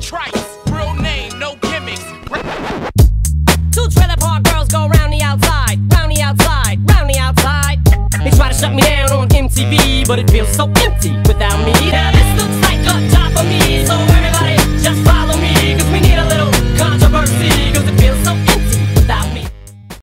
Trice. Real name, no gimmicks. Two trailer park girls go round the outside, round the outside, round the outside. They try to shut me down on MTV, but it feels so empty without me.